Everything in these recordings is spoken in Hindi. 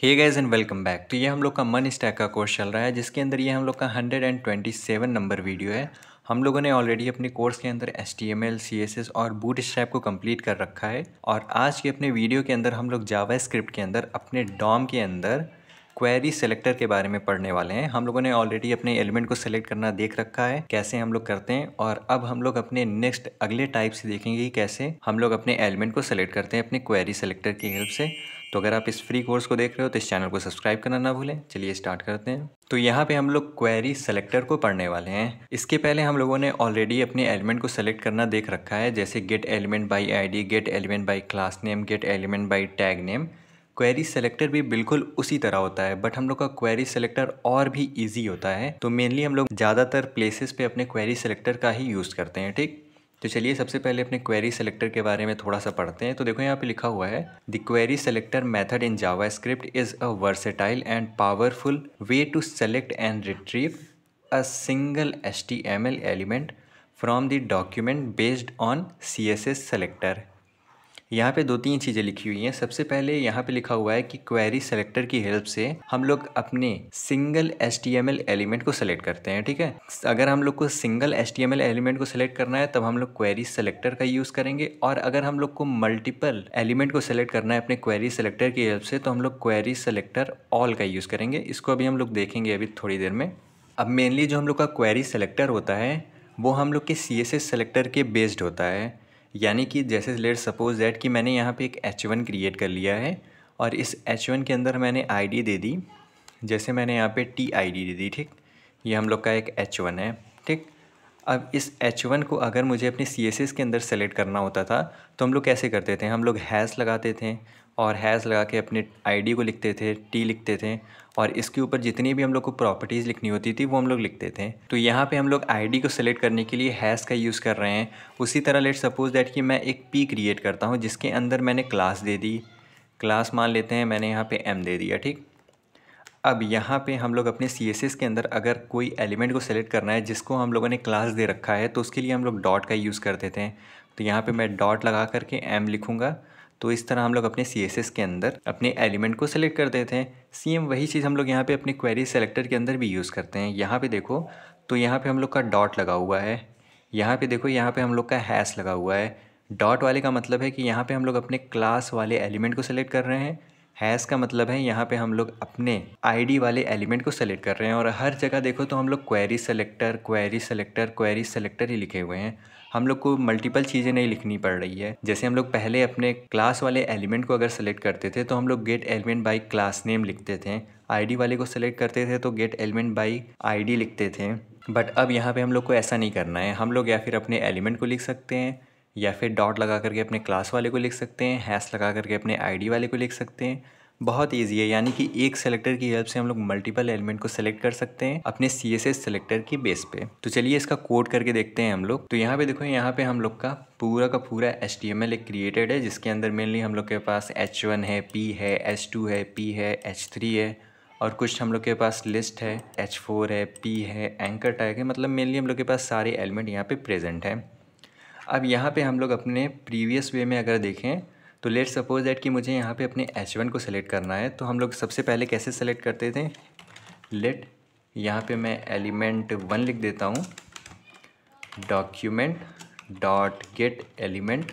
Hey guys and welcome back तो ये हम लोग का मन स्टैक का कोर्स चल रहा है, जिसके अंदर ये हम लोग का 127 नंबर वीडियो है। हम लोगों ने ऑलरेडी अपने कोर्स के अंदर H T M L C S S और बूट स्ट्रैप को कंप्लीट कर रखा है। और आज के अपने वीडियो के अंदर हम लोग जावा स्क्रिप्ट के अंदर, अपने डॉम के अंदर क्वेरी सेलेक्टर के बारे में पढ़ने वाले हैं। हम लोगों ने ऑलरेडी अपने एलिमेंट को सेलेक्ट करना देख रखा है, कैसे हम लोग करते हैं और अब हम लोग अपने नेक्स्ट अगले टाइप से देखेंगे कि कैसे हम लोग अपने एलिमेंट को सेलेक्ट करते हैं अपने क्वेरी सेलेक्टर की हेल्प से। तो अगर आप इस फ्री कोर्स को देख रहे हो तो इस चैनल को सब्सक्राइब करना ना भूलें। चलिए स्टार्ट करते हैं। तो यहाँ पे हम लोग क्वेरी सेलेक्टर को पढ़ने वाले हैं। इसके पहले हम लोगों ने ऑलरेडी अपने एलिमेंट को सेलेक्ट करना देख रखा है। जैसे get element by ID get element by class name get element by tag name query selector भी बिल्कुल उसी तरह होता है बट हम लोग का क्वेरी सेलेक्टर और भी इजी होता है। तो मेनली हम लोग ज़्यादातर प्लेसेस पे अपने क्वेरी सेलेक्टर का ही यूज़ करते हैं, ठीक? तो चलिए सबसे पहले अपने क्वेरी सेलेक्टर के बारे में थोड़ा सा पढ़ते हैं। तो देखो यहाँ पे लिखा हुआ है the query selector method in JavaScript is a versatile and powerful way to select and retrieve a single H element from the document based on C S S selector यहाँ पे दो तीन चीज़ें लिखी हुई हैं। सबसे पहले यहाँ पे लिखा हुआ है कि क्वेरी सेलेक्टर की हेल्प से हम लोग अपने सिंगल एच एलिमेंट को सेलेक्ट करते हैं, ठीक है? अगर हम लोग को सिंगल एच एलिमेंट को सेलेक्ट करना है, तब हम लोग क्वेरी सेलेक्टर का यूज़ करेंगे। और अगर हम लोग को मल्टीपल एलिमेंट को सेलेक्ट करना है अपने क्वेरी सेलेक्टर की हेल्प से तो हम लोग क्वेरी सेलेक्टर ऑल का यूज़ करेंगे। इसको अभी हम लोग देखेंगे अभी थोड़ी देर में। अब मेनली जो हम लोग का क्वेरी सेलेक्टर होता है, वो हम लोग के सी एस सेलेक्टर के बेस्ड होता है। यानी कि जैसे लेट सपोज़ दैट कि मैंने यहाँ पे एक एच वन क्रिएट कर लिया है और इस एच वन के अंदर मैंने आईडी दे दी। जैसे मैंने यहाँ पे टी आईडी दे दी, ठीक? ये हम लोग का एक एच वन है, ठीक? अब इस एच वन को अगर मुझे अपने सी एस एस के अंदर सेलेक्ट करना होता था तो हम लोग कैसे करते थे? हम लोग हैज़ लगाते थे और हैज़ लगा के अपने आईडी को लिखते थे टी लिखते थे। और इसके ऊपर जितनी भी हम लोग को प्रॉपर्टीज़ लिखनी होती थी, वो हम लोग लिखते थे। तो यहाँ पे हम लोग आईडी को सेलेक्ट करने के लिए हैज़ का यूज़ कर रहे हैं। उसी तरह लेट सपोज़ दैट कि मैं एक पी क्रिएट करता हूँ, जिसके अंदर मैंने क्लास दे दी। क्लास मान लेते हैं, मैंने यहाँ पर एम दे दिया, ठीक? अब यहाँ पे हम लोग अपने सीएसएस के अंदर अगर कोई एलिमेंट को सेलेक्ट करना है, जिसको हम लोगों ने क्लास दे रखा है तो उसके लिए हम लोग डॉट का यूज़ करते थे तो यहाँ पे मैं डॉट लगा करके एम लिखूँगा। तो इस तरह हम लोग अपने सीएसएस के अंदर अपने एलिमेंट को सेलेक्ट कर देते हैं। सेम वही चीज़ हम लोग यहाँ पे अपने क्वेरी सेलेक्टर के अंदर भी यूज़ करते हैं। यहाँ पे देखो तो यहाँ पे हम लोग का डॉट लगा हुआ है। यहाँ पे देखो, यहाँ पे हम लोग का हैश लगा हुआ है। डॉट वाले का मतलब है कि यहाँ पे हम लोग अपने क्लास वाले एलिमेंट को सेलेक्ट कर रहे हैं। हैज़ का मतलब है यहाँ पे हम लोग अपने आईडी वाले एलिमेंट को सेलेक्ट कर रहे हैं और हर जगह देखो तो हम लोग query selector query selector query selector ही लिखे हुए हैं। हम लोग को मल्टीपल चीज़ें नहीं लिखनी पड़ रही है। जैसे हम लोग पहले अपने क्लास वाले एलिमेंट को अगर सेलेक्ट करते थे तो हम लोग get element by class name लिखते थे। आईडी वाले को सेलेक्ट करते थे तो गेट एलिमेंट बाई आईडी लिखते थे। बट अब यहाँ पे हम लोग को ऐसा नहीं करना है। हम लोग या फिर अपने एलिमेंट को लिख सकते हैं। या फिर डॉट लगा करके अपने क्लास वाले को लिख सकते हैं, हैश लगा करके अपने आईडी वाले को लिख सकते हैं। बहुत ईजी है, यानी कि एक सेलेक्टर की हेल्प से हम लोग मल्टीपल एलिमेंट को सेलेक्ट कर सकते हैं अपने सी एस एस सेलेक्टर की बेस पे। तो चलिए इसका कोड करके देखते हैं हम लोग। तो यहाँ पे देखो, यहाँ पे हम लोग का पूरा का पूरा एच टी एम एल एक क्रिएटेड है, जिसके अंदर मेनली हम लोग के पास एच वन है पी है एच टू है पी है एच थ्री है और कुछ हम लोग के पास लिस्ट है एच फोर है पी है एंकर टैग है। मतलब मेनली हम लोग के पास सारे एलिमेंट यहाँ पे प्रेजेंट हैं। अब यहाँ पे हम लोग अपने प्रीवियस वे में अगर देखें तो लेट सपोज़ दैट कि मुझे यहाँ पे अपने एच वन को सेलेक्ट करना है तो हम लोग सबसे पहले कैसे सेलेक्ट करते थे? लेट यहाँ पे मैं एलिमेंट वन लिख देता हूँ। Document dot get element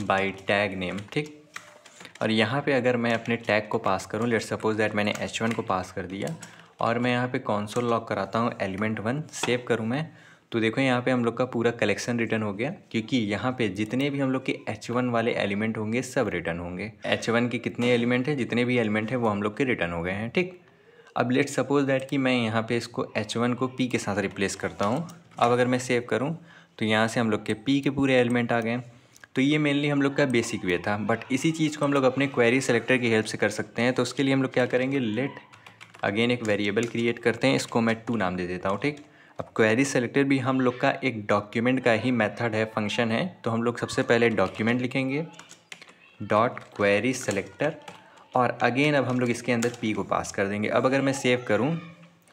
by tag name ठीक? और यहाँ पे अगर मैं अपने टैग को पास करूँ लेट सपोज़ दैट मैंने एच वन को पास कर दिया, और मैं यहाँ पे कॉन्सोल लॉक कराता हूँ एलिमेंट वन सेव करूँ मैं तो देखो यहाँ पे हम लोग का पूरा कलेक्शन रिटर्न हो गया, क्योंकि यहाँ पे जितने भी हम लोग के एच वन वाले एलिमेंट होंगे, सब रिटर्न होंगे। एच वन के कितने एलिमेंट हैं, जितने भी एलिमेंट हैं, वो हम लोग के रिटर्न हो गए हैं, ठीक? अब लेट सपोज़ दैट कि मैं यहाँ पे इसको एच वन को पी के साथ रिप्लेस करता हूँ। अब अगर मैं सेव करूँ तो यहाँ से हम लोग के पी के पूरे एलिमेंट आ गए तो ये मेनली हम लोग का बेसिक वे था बट इसी चीज़ को हम लोग अपने क्वेरी सेलेक्टर की हेल्प से कर सकते हैं। तो उसके लिए हम लोग क्या करेंगे? लेट अगेन एक वेरिएबल क्रिएट करते हैं, इसको मैं टू नाम दे देता हूँ, ठीक? अब क्वेरी सेलेक्टर भी हम लोग का एक डॉक्यूमेंट का ही मेथड है फ़ंक्शन है। तो हम लोग सबसे पहले डॉक्यूमेंट लिखेंगे। डॉट क्वेरी सेलेक्टर और अगेन अब हम लोग इसके अंदर पी को पास कर देंगे। अब अगर मैं सेव करूँ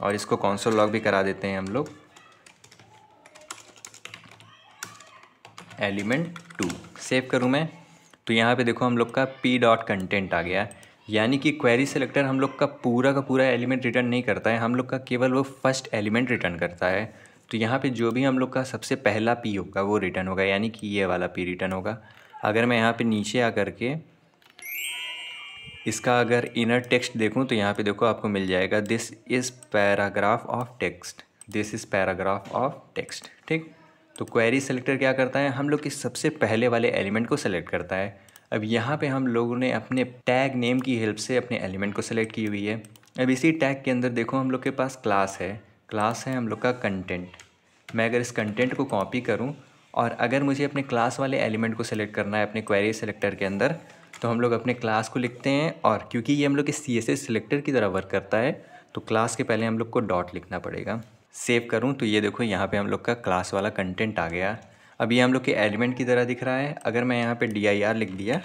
और इसको कौनसोल लॉग भी करा देते हैं हम लोग। एलिमेंट टू सेव करूँ मैं तो यहाँ पे देखो हम लोग का पी डॉट कंटेंट आ गया। यानी कि क्वेरी सेलेक्टर हम लोग का पूरा का पूरा एलिमेंट रिटर्न नहीं करता है, हम लोग का केवल वो फ़र्स्ट एलिमेंट रिटर्न करता है। तो यहाँ पे जो भी हम लोग का सबसे पहला पी होगा, वो रिटर्न होगा, यानी कि ये वाला पी रिटर्न होगा। अगर मैं यहाँ पे नीचे आकर के इसका अगर इनर टेक्स्ट देखूँ तो यहाँ पे देखो आपको मिल जाएगा this is paragraph of text this is paragraph of text ठीक? तो क्वेरी सेलेक्टर क्या करता है? हम लोग के सबसे पहले वाले एलिमेंट को सेलेक्ट करता है। अब यहाँ पे हम लोगों ने अपने टैग नेम की हेल्प से अपने एलिमेंट को सेलेक्ट की हुई है। अब इसी टैग के अंदर देखो हम लोग के पास क्लास है। क्लास है हम लोग का कंटेंट मैं अगर इस कंटेंट को कॉपी करूँ और अगर मुझे अपने क्लास वाले एलिमेंट को सेलेक्ट करना है अपने क्वेरी सेलेक्टर के अंदर तो हम लोग अपने क्लास को लिखते हैं और क्योंकि ये हम लोग के सी एस सेलेक्टर की तरह वर्क करता है तो क्लास के पहले हम लोग को डॉट लिखना पड़ेगा। सेव करूँ तो ये देखो यहाँ पे हम लोग का क्लास वाला कंटेंट आ गया। अब ये हम लोग के एलिमेंट की तरह दिख रहा है। अगर मैं यहाँ पे डी आई आर लिख दिया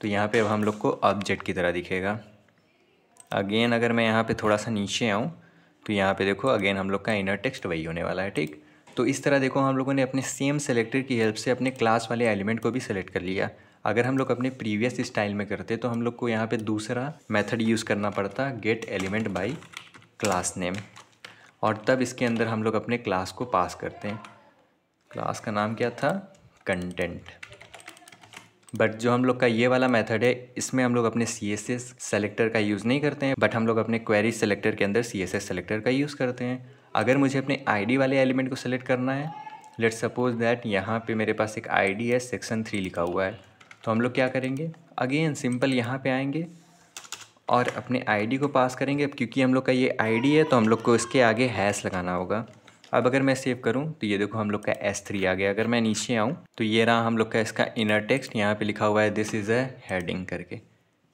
तो यहाँ पे अब हम लोग को ऑब्जेक्ट की तरह दिखेगा। अगेन अगर मैं यहाँ पे थोड़ा सा नीचे आऊँ तो यहाँ पे देखो अगेन हम लोग का इनर टेक्स्ट वही होने वाला है, ठीक? तो इस तरह देखो, हम लोगों ने अपने सेम सेलेक्टर की हेल्प से अपने क्लास वाले एलिमेंट को भी सेलेक्ट कर लिया। अगर हम लोग अपने प्रीवियस स्टाइल में करते तो हम लोग को यहाँ पे दूसरा मेथड यूज़ करना पड़ता get element by class name और तब इसके अंदर हम लोग अपने क्लास को पास करते हैं। क्लास का नाम क्या था? कंटेंट। बट जो हम लोग का ये वाला मेथड है, इसमें हम लोग अपने सी एस एस सेलेक्टर का यूज़ नहीं करते हैं बट हम लोग अपने क्वेरी सेलेक्टर के अंदर सी एस एस सेलेक्टर का यूज़ करते हैं। अगर मुझे अपने आईडी वाले एलिमेंट को सेलेक्ट करना है लेट सपोज़ दैट यहाँ पे मेरे पास एक आईडी है सेक्शन थ्री लिखा हुआ है तो हम लोग क्या करेंगे? अगेन सिंपल यहाँ पे आएँगे और अपने आईडी को पास करेंगे। क्योंकि हम लोग का ये आईडी है तो हम लोग को इसके आगे हैश लगाना होगा। अब अगर मैं सेव करूँ तो ये देखो हम लोग का एस थ्री आ गया। अगर मैं नीचे आऊँ तो ये रहा हम लोग का इसका इनर टेक्स्ट यहाँ पे लिखा हुआ है दिस इज़ अ हेडिंग करके।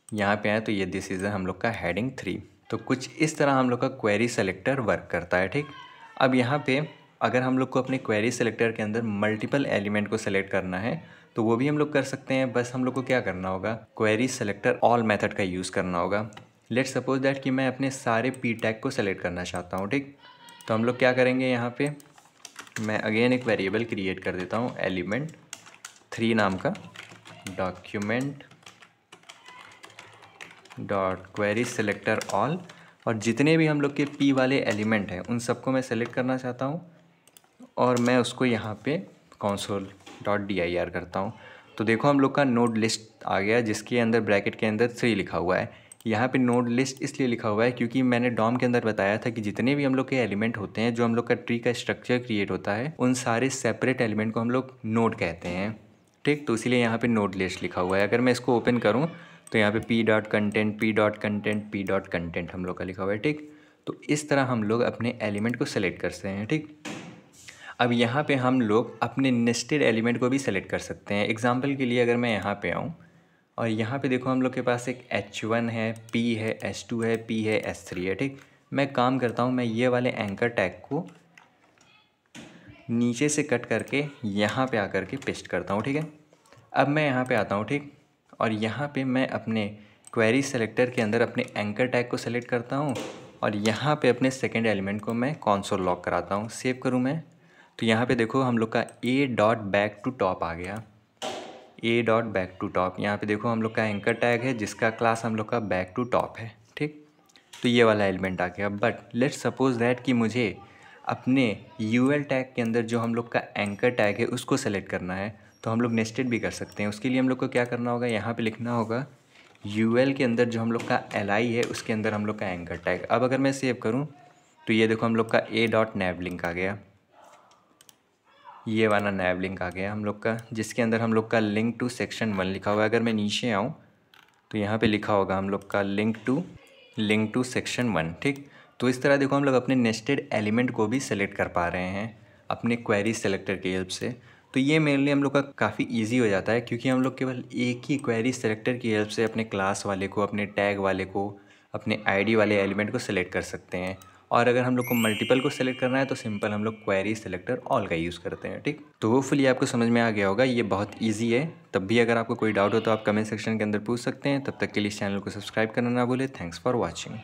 यहाँ पे आए तो ये दिस इज़ अ हम लोग का हेडिंग थ्री तो कुछ इस तरह हम लोग का क्वेरी सेलेक्टर वर्क करता है, ठीक? अब यहाँ पे अगर हम लोग को अपने क्वेरी सेलेक्टर के अंदर मल्टीपल एलिमेंट को सेलेक्ट करना है तो वो भी हम लोग कर सकते हैं। बस हम लोग को क्या करना होगा? क्वेरी सेलेक्टर ऑल मेथड का यूज़ करना होगा। लेट सपोज़ दैट कि मैं अपने सारे पी टैग को सेलेक्ट करना चाहता हूँ, ठीक? तो हम लोग क्या करेंगे यहाँ पे? मैं अगेन एक वेरिएबल क्रिएट कर देता हूँ एलिमेंट थ्री नाम का। Document dot query selector all और जितने भी हम लोग के पी वाले एलिमेंट हैं, उन सबको मैं सेलेक्ट करना चाहता हूँ। और मैं उसको यहाँ पे console dot D I R करता हूँ। तो देखो हम लोग का नोड लिस्ट आ गया, जिसके अंदर ब्रैकेट के अंदर थ्री लिखा हुआ है। यहाँ पे नोड लिस्ट इसलिए लिखा हुआ है क्योंकि मैंने डॉम के अंदर बताया था कि जितने भी हम लोग के एलिमेंट होते हैं, जो हम लोग का ट्री का स्ट्रक्चर क्रिएट होता है, उन सारे सेपरेट एलिमेंट को हम लोग नोड कहते हैं। ठीक? तो इसीलिए यहाँ पे नोड लिस्ट लिखा हुआ है। अगर मैं इसको ओपन करूँ तो यहाँ पे P dot content P dot content P dot content हम लोग का लिखा हुआ है। ठीक? तो इस तरह हम लोग अपने एलिमेंट को सेलेक्ट करते हैं। ठीक? अब यहाँ पे हम लोग अपने नेस्टेड एलिमेंट को भी सेलेक्ट कर सकते हैं। एग्ज़ाम्पल के लिए अगर मैं यहाँ पे आऊँ और यहाँ पे देखो हम लोग के पास एक एच वन है पी है एच टू है पी है एस थ्री है, ठीक? मैं काम करता हूँ, मैं ये वाले एंकर टैग को नीचे से कट करके यहाँ पे आकर के पेस्ट करता हूँ, ठीक है? अब मैं यहाँ पे आता हूँ, ठीक? और यहाँ पे मैं अपने क्वेरी सेलेक्टर के अंदर अपने एंकर टैग को सेलेक्ट करता हूँ और यहाँ पे अपने सेकेंड एलिमेंट को मैं कॉन्सोल लॉक कराता हूँ। सेव करूँ मैं? तो यहाँ पे देखो हम लोग का a dot back to top आ गया। A dot back to top यहाँ पे देखो हम लोग का एंकर टैग है, जिसका क्लास हम लोग का बैक टू टॉप है, ठीक? तो ये वाला एलिमेंट आ गया। बट लेट सपोज़ दैट कि मुझे अपने यू टैग के अंदर जो हम लोग का एंकर टैग है, उसको सेलेक्ट करना है। तो हम लोग नेस्टेड भी कर सकते हैं। उसके लिए हम लोग को क्या करना होगा? यहाँ पे लिखना होगा यू के अंदर जो हम लोग का एल है, उसके अंदर हम लोग का एंकर टैग अब अगर मैं सेव करूँ तो ये देखो हम लोग का ए डॉट नैब लिंक आ गया। ये वाला नैब लिंक आ गया हम लोग का, जिसके अंदर हम लोग का लिंक टू सेक्शन वन लिखा हुआ है। अगर मैं नीचे आऊँ तो यहाँ पे लिखा होगा हम लोग का link to link to section one ठीक? तो इस तरह देखो हम लोग अपने नेस्टेड एलिमेंट को भी सेलेक्ट कर पा रहे हैं, अपने क्वेरी सेलेक्टर की हेल्प से। तो ये मेरे लिए हम लोग का काफ़ी ईजी हो जाता है, क्योंकि हम लोग केवल एक ही क्वेरी सेलेक्टर की हेल्प से अपने क्लास वाले को, अपने टैग वाले को, अपने आईडी वाले एलिमेंट को सेलेक्ट कर सकते हैं। और अगर हम लोग को मल्टीपल को सेलेक्ट करना है तो सिंपल हम लोग क्वेरी सेलेक्टर ऑल का यूज़ करते हैं, ठीक? तो होपफुली आपको समझ में आ गया होगा, ये बहुत ईजी है। तब भी अगर आपको कोई डाउट हो तो आप कमेंट सेक्शन के अंदर पूछ सकते हैं। तब तक के लिए इस चैनल को सब्सक्राइब करना ना भूलें। Thanks for watching